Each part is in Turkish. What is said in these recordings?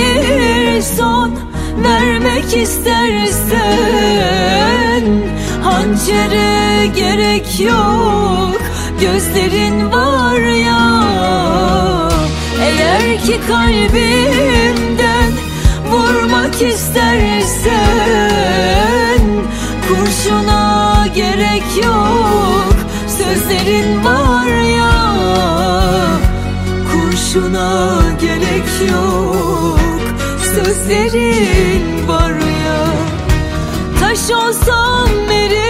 Bir son vermek istersen. Hançere gerek yok gözlerin var ya. Eğer ki kalbimden vurmak istersen Kurşuna gerek yok sözlerin var Kurşuna gerek yok. Sözlerin var ya. Taş olsam verirdin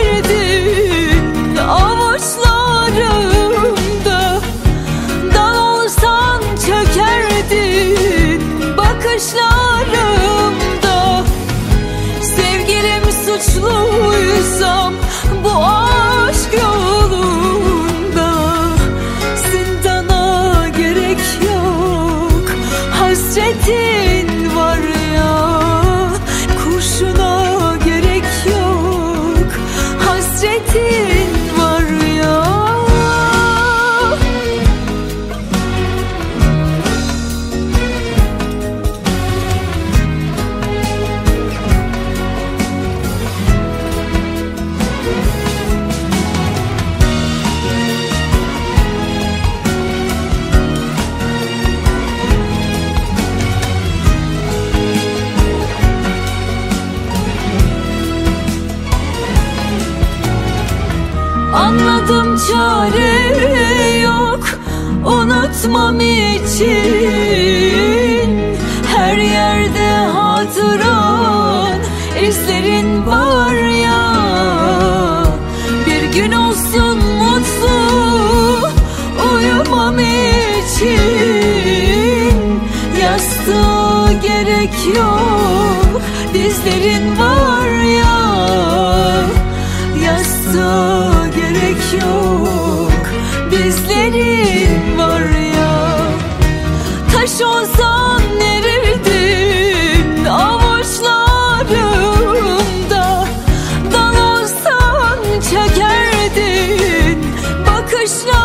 Sevdim Anladım çare yok unutmam için. Her yerde hatıran izlerin var ya. Bir gün olsun mutlu uyumam için. Yastığa gerek yok dizlerin var Taş olsan erirdin avuçlarımda. Dal olsan çekerdin bakışlarımda